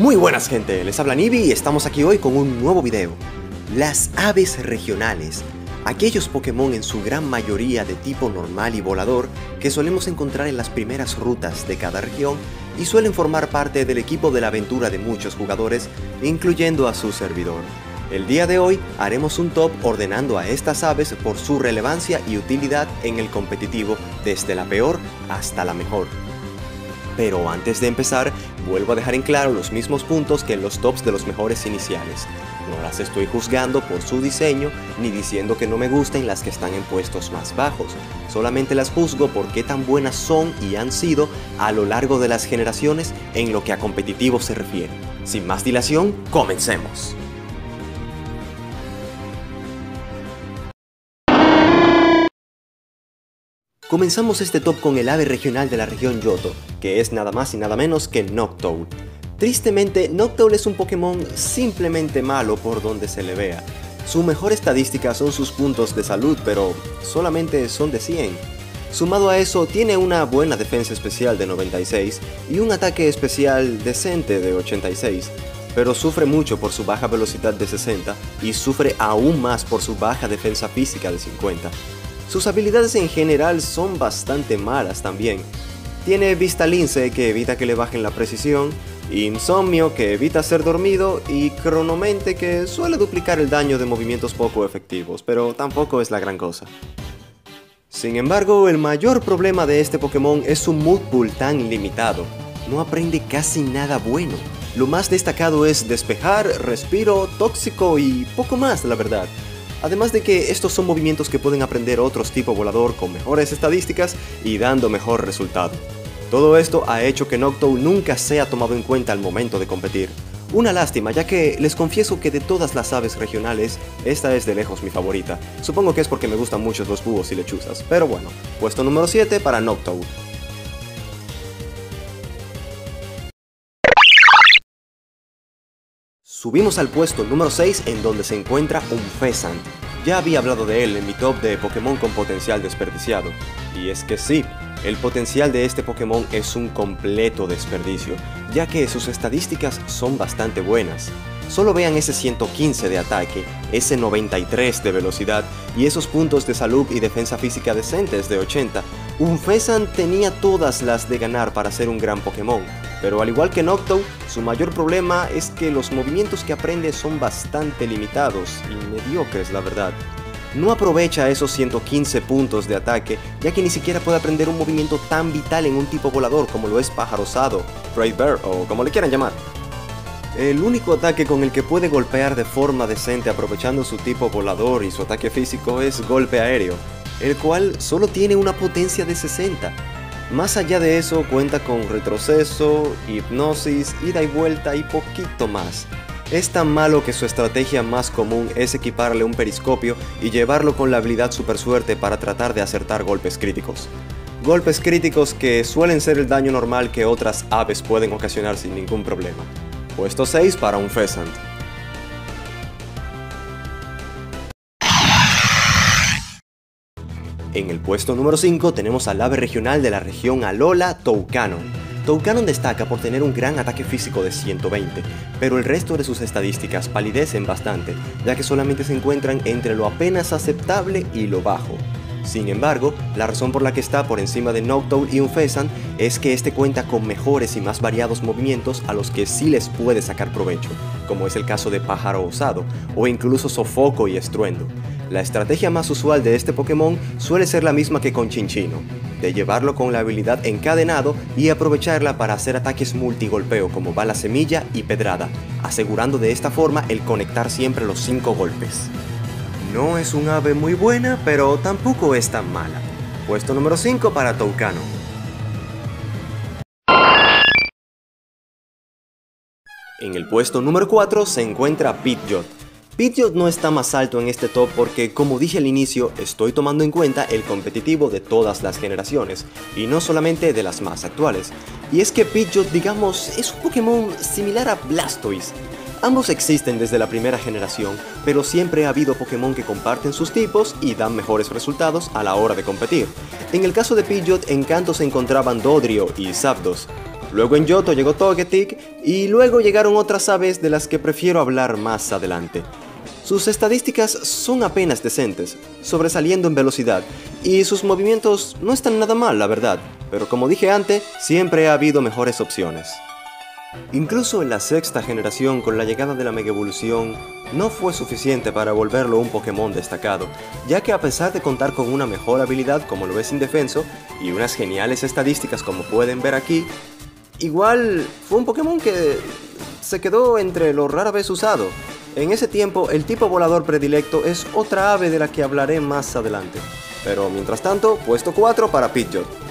Muy buenas gente, les habla Nibi y estamos aquí hoy con un nuevo video. Las aves regionales, aquellos Pokémon en su gran mayoría de tipo normal y volador que solemos encontrar en las primeras rutas de cada región y suelen formar parte del equipo de la aventura de muchos jugadores, incluyendo a su servidor. El día de hoy haremos un top ordenando a estas aves por su relevancia y utilidad en el competitivo desde la peor hasta la mejor. Pero antes de empezar, vuelvo a dejar en claro los mismos puntos que en los tops de los mejores iniciales. No las estoy juzgando por su diseño, ni diciendo que no me gusten las que están en puestos más bajos. Solamente las juzgo por qué tan buenas son y han sido a lo largo de las generaciones en lo que a competitivo se refiere. Sin más dilación, comencemos. Comenzamos este top con el ave regional de la región Yoto, que es nada más y nada menos que Noctowl. Tristemente, Noctowl es un Pokémon simplemente malo por donde se le vea. Su mejor estadística son sus puntos de salud, pero solamente son de 100. Sumado a eso, tiene una buena defensa especial de 96 y un ataque especial decente de 86, pero sufre mucho por su baja velocidad de 60 y sufre aún más por su baja defensa física de 50. Sus habilidades en general son bastante malas también. Tiene vista lince que evita que le bajen la precisión, insomnio que evita ser dormido y cronomente que suele duplicar el daño de movimientos poco efectivos, pero tampoco es la gran cosa. Sin embargo, el mayor problema de este Pokémon es su mood pool tan limitado. No aprende casi nada bueno. Lo más destacado es despejar, respiro, tóxico y poco más, la verdad. Además de que estos son movimientos que pueden aprender otros tipo volador con mejores estadísticas y dando mejor resultado. Todo esto ha hecho que Noctowl nunca sea tomado en cuenta al momento de competir. Una lástima, ya que les confieso que de todas las aves regionales, esta es de lejos mi favorita. Supongo que es porque me gustan mucho los búhos y lechuzas, pero bueno, puesto número 7 para Noctowl. Subimos al puesto número 6 en donde se encuentra un Pheasant. Ya había hablado de él en mi top de Pokémon con potencial desperdiciado. Y es que sí, el potencial de este Pokémon es un completo desperdicio, ya que sus estadísticas son bastante buenas. Solo vean ese 115 de ataque, ese 93 de velocidad y esos puntos de salud y defensa física decentes de 80. Un Pheasant tenía todas las de ganar para ser un gran Pokémon, pero al igual que Noctowl, su mayor problema es que los movimientos que aprende son bastante limitados y mediocres la verdad. No aprovecha esos 115 puntos de ataque, ya que ni siquiera puede aprender un movimiento tan vital en un tipo volador como lo es Pájaro Osado, Great Bear o como le quieran llamar. El único ataque con el que puede golpear de forma decente aprovechando su tipo volador y su ataque físico es golpe aéreo, el cual solo tiene una potencia de 60, más allá de eso cuenta con retroceso, hipnosis, ida y vuelta y poquito más. Es tan malo que su estrategia más común es equiparle un periscopio y llevarlo con la habilidad super suerte para tratar de acertar golpes críticos. Golpes críticos que suelen ser el daño normal que otras aves pueden ocasionar sin ningún problema. Puesto 6 para un Pheasant. En el puesto número 5 tenemos al ave regional de la región Alola, Toucanon. Toucanon destaca por tener un gran ataque físico de 120, pero el resto de sus estadísticas palidecen bastante, ya que solamente se encuentran entre lo apenas aceptable y lo bajo. Sin embargo, la razón por la que está por encima de Noctowl y un Pheasant es que este cuenta con mejores y más variados movimientos a los que sí les puede sacar provecho, como es el caso de Pájaro Osado, o incluso Sofoco y Estruendo. La estrategia más usual de este Pokémon suele ser la misma que con Chinchino, de llevarlo con la habilidad encadenado y aprovecharla para hacer ataques multigolpeo como bala semilla y pedrada, asegurando de esta forma el conectar siempre los 5 golpes. No es un ave muy buena, pero tampoco es tan mala. Puesto número 5 para Toucano. En el puesto número 4 se encuentra Pidgeot, Pidgeot no está más alto en este top porque, como dije al inicio, estoy tomando en cuenta el competitivo de todas las generaciones, y no solamente de las más actuales. Y es que Pidgeot, digamos, es un Pokémon similar a Blastoise. Ambos existen desde la primera generación, pero siempre ha habido Pokémon que comparten sus tipos y dan mejores resultados a la hora de competir. En el caso de Pidgeot, en Kanto se encontraban Dodrio y Zapdos, luego en Yoto llegó Togetic y luego llegaron otras aves de las que prefiero hablar más adelante. Sus estadísticas son apenas decentes, sobresaliendo en velocidad, y sus movimientos no están nada mal, la verdad, pero como dije antes, siempre ha habido mejores opciones. Incluso en la sexta generación con la llegada de la Mega Evolución, no fue suficiente para volverlo un Pokémon destacado, ya que a pesar de contar con una mejor habilidad como lo es Indefenso y unas geniales estadísticas como pueden ver aquí, igual fue un Pokémon que se quedó entre lo rara vez usado. En ese tiempo, el tipo volador predilecto es otra ave de la que hablaré más adelante. Pero mientras tanto, puesto 4 para Pidgeot.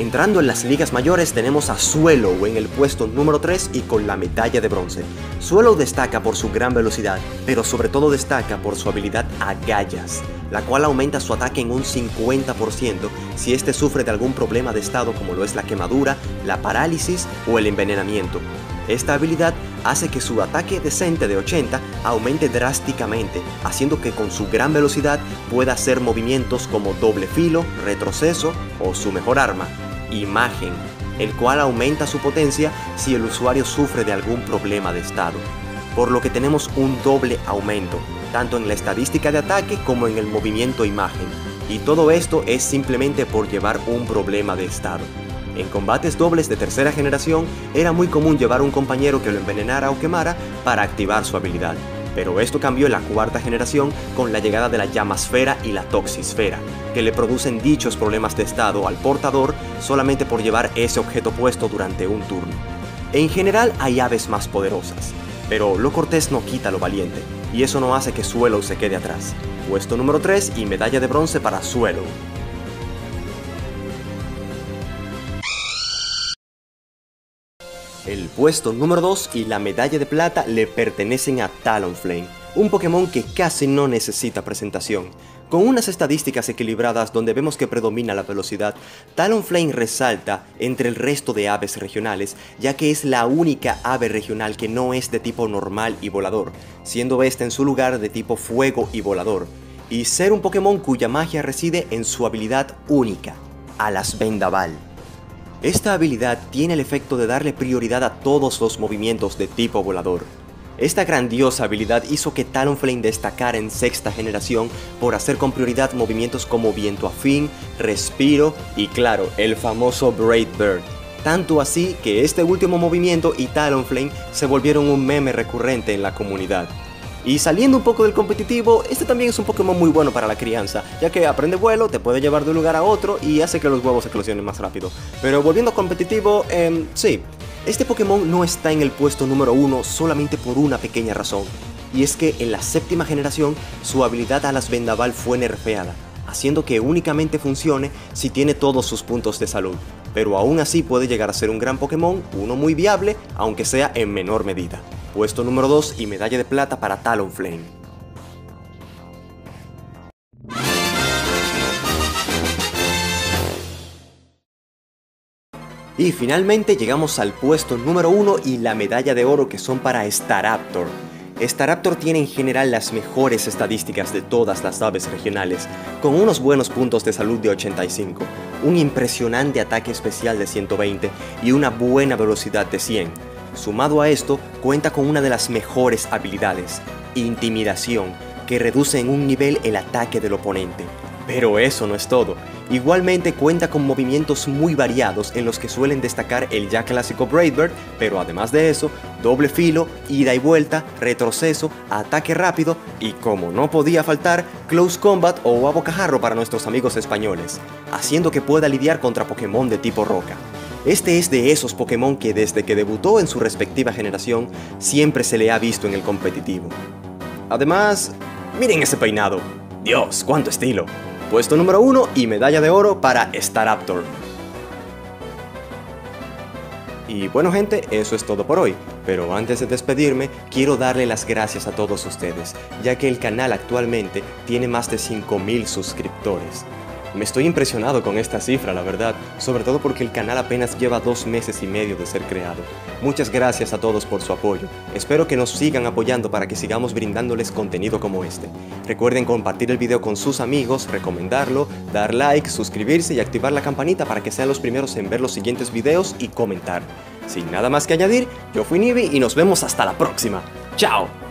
Entrando en las ligas mayores tenemos a Suelo en el puesto número 3 y con la medalla de bronce. Suelo destaca por su gran velocidad, pero sobre todo destaca por su habilidad Agallas, la cual aumenta su ataque en un 50% si este sufre de algún problema de estado como lo es la quemadura, la parálisis o el envenenamiento. Esta habilidad hace que su ataque decente de 80 aumente drásticamente, haciendo que con su gran velocidad pueda hacer movimientos como doble filo, retroceso o su mejor arma, imagen, el cual aumenta su potencia si el usuario sufre de algún problema de estado. Por lo que tenemos un doble aumento, tanto en la estadística de ataque como en el movimiento imagen. Y todo esto es simplemente por llevar un problema de estado. En combates dobles de tercera generación era muy común llevar un compañero que lo envenenara o quemara para activar su habilidad pero esto cambió en la cuarta generación con la llegada de la llamasfera y la toxisfera, que le producen dichos problemas de estado al portador solamente por llevar ese objeto puesto durante un turno. En general hay aves más poderosas, pero lo cortés no quita lo valiente, y eso no hace que Suelo se quede atrás. Puesto número 3 y medalla de bronce para Suelo. El puesto número 2 y la medalla de plata le pertenecen a Talonflame, un Pokémon que casi no necesita presentación. Con unas estadísticas equilibradas donde vemos que predomina la velocidad, Talonflame resalta entre el resto de aves regionales, ya que es la única ave regional que no es de tipo normal y volador, siendo esta en su lugar de tipo fuego y volador, y ser un Pokémon cuya magia reside en su habilidad única, Alas Vendaval. Esta habilidad tiene el efecto de darle prioridad a todos los movimientos de tipo volador. Esta grandiosa habilidad hizo que Talonflame destacara en sexta generación por hacer con prioridad movimientos como viento afín, respiro y claro, el famoso Braid Bird. Tanto así que este último movimiento y Talonflame se volvieron un meme recurrente en la comunidad. Y saliendo un poco del competitivo, este también es un Pokémon muy bueno para la crianza, ya que aprende vuelo, te puede llevar de un lugar a otro y hace que los huevos eclosionen más rápido. Pero volviendo a competitivo, eh, sí, este Pokémon no está en el puesto número 1 solamente por una pequeña razón, y es que en la séptima generación su habilidad a las vendaval fue nerfeada, haciendo que únicamente funcione si tiene todos sus puntos de salud, pero aún así puede llegar a ser un gran Pokémon, uno muy viable, aunque sea en menor medida puesto número 2 y medalla de plata para Talonflame. Y finalmente llegamos al puesto número 1 y la medalla de oro que son para Staraptor. Staraptor tiene en general las mejores estadísticas de todas las aves regionales, con unos buenos puntos de salud de 85, un impresionante ataque especial de 120 y una buena velocidad de 100 Sumado a esto, cuenta con una de las mejores habilidades, intimidación, que reduce en un nivel el ataque del oponente. Pero eso no es todo. Igualmente cuenta con movimientos muy variados en los que suelen destacar el ya clásico Braidbird, pero además de eso, doble filo, ida y vuelta, retroceso, ataque rápido y como no podía faltar, close combat o a bocajarro para nuestros amigos españoles, haciendo que pueda lidiar contra Pokémon de tipo roca. Este es de esos Pokémon que desde que debutó en su respectiva generación siempre se le ha visto en el competitivo. Además, miren ese peinado. Dios, cuánto estilo. Puesto número 1 y medalla de oro para Staraptor. Y bueno gente, eso es todo por hoy, pero antes de despedirme quiero darle las gracias a todos ustedes, ya que el canal actualmente tiene más de 5000 suscriptores. Me estoy impresionado con esta cifra, la verdad, sobre todo porque el canal apenas lleva dos meses y medio de ser creado. Muchas gracias a todos por su apoyo. Espero que nos sigan apoyando para que sigamos brindándoles contenido como este. Recuerden compartir el video con sus amigos, recomendarlo, dar like, suscribirse y activar la campanita para que sean los primeros en ver los siguientes videos y comentar. Sin nada más que añadir, yo fui Nibi y nos vemos hasta la próxima. ¡Chao!